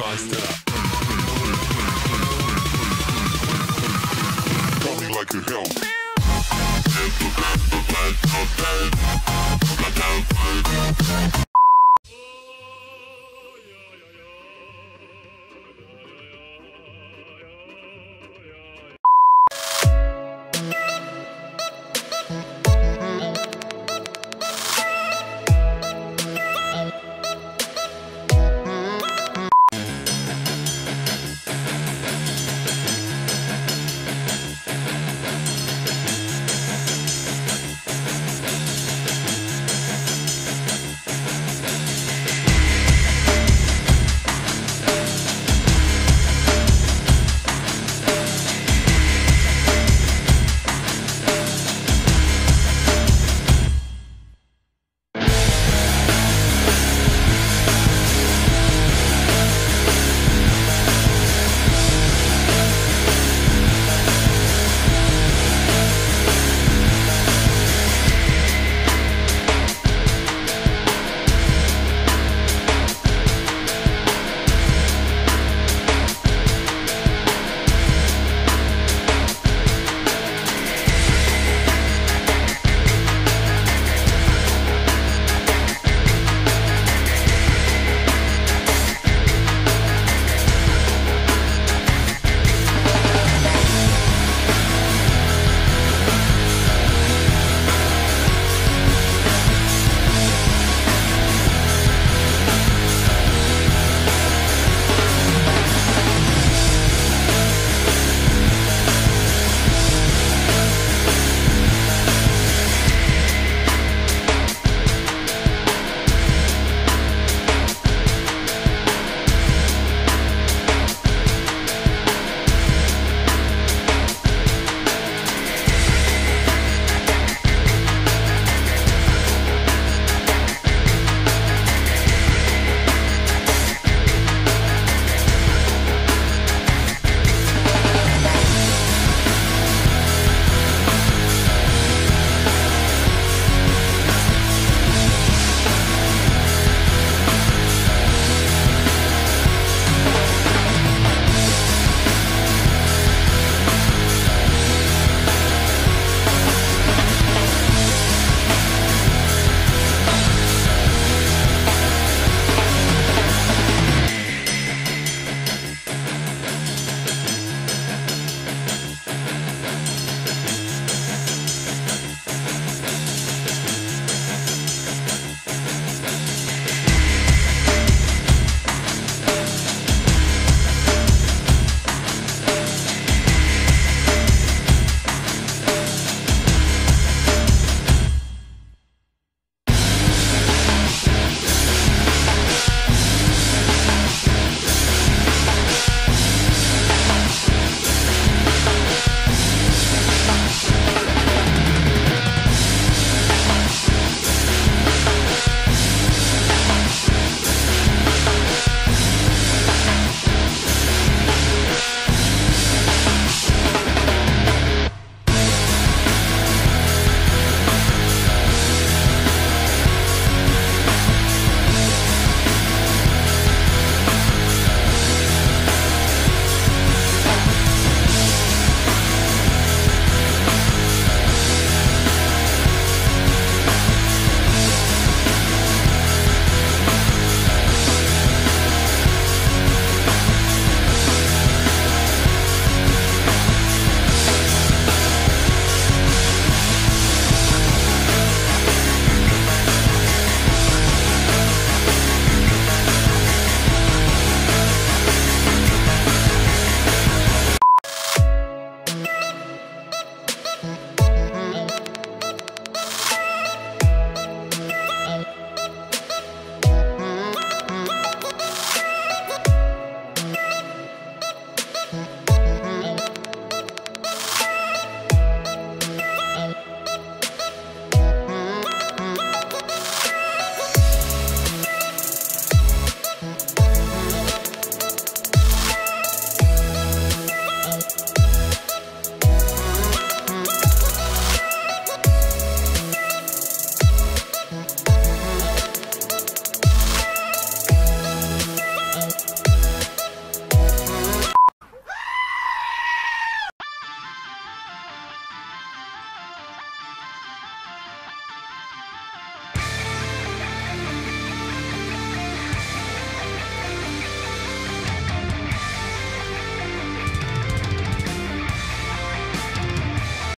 faster. Call me like a help.